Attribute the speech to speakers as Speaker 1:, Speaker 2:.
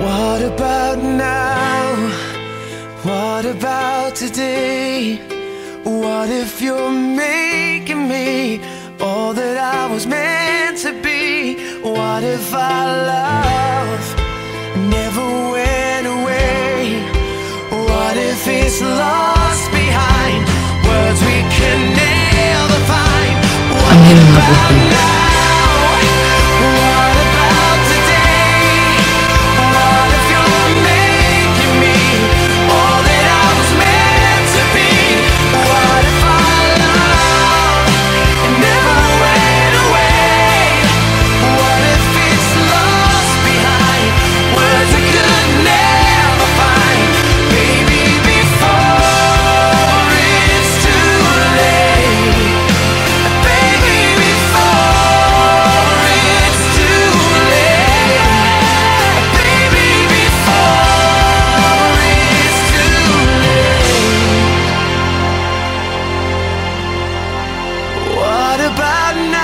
Speaker 1: What about now? What about today? What if you're making me all that I was meant to be? What if our love never went away? What if it's lost behind words we can never find? What about now? About now?